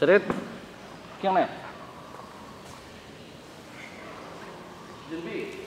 Cerit. Kiang nih. Jumbi.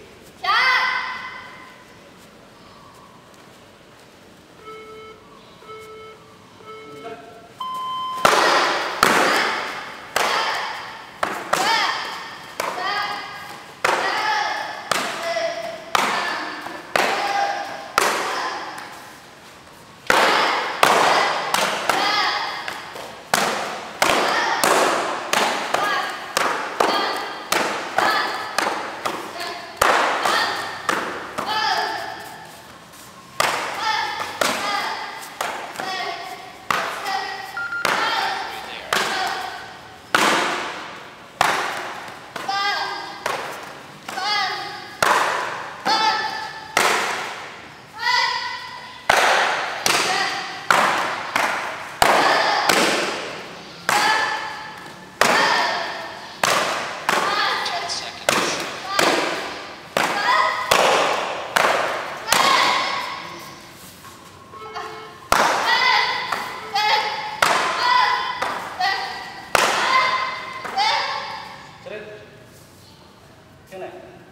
つない。